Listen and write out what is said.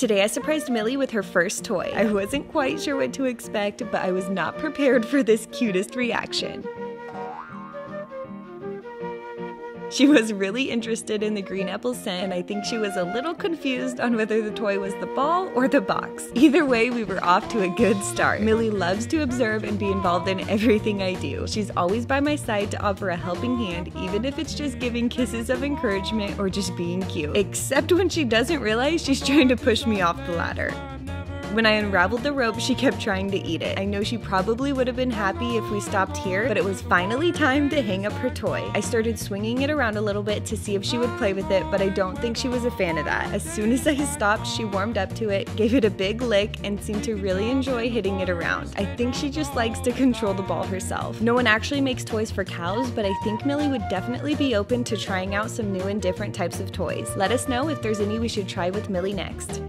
Today I surprised Millie with her first toy. I wasn't quite sure what to expect, but I was not prepared for this cutest reaction. She was really interested in the green apple scent, and I think she was a little confused on whether the toy was the ball or the box. Either way, we were off to a good start. Millie loves to observe and be involved in everything I do. She's always by my side to offer a helping hand, even if it's just giving kisses of encouragement or just being cute. Except when she doesn't realize she's trying to push me off the ladder. When I unraveled the rope, she kept trying to eat it. I know she probably would have been happy if we stopped here, but it was finally time to hang up her toy. I started swinging it around a little bit to see if she would play with it, but I don't think she was a fan of that. As soon as I stopped, she warmed up to it, gave it a big lick, and seemed to really enjoy hitting it around. I think she just likes to control the ball herself. No one actually makes toys for cows, but I think Millie would definitely be open to trying out some new and different types of toys. Let us know if there's any we should try with Millie next.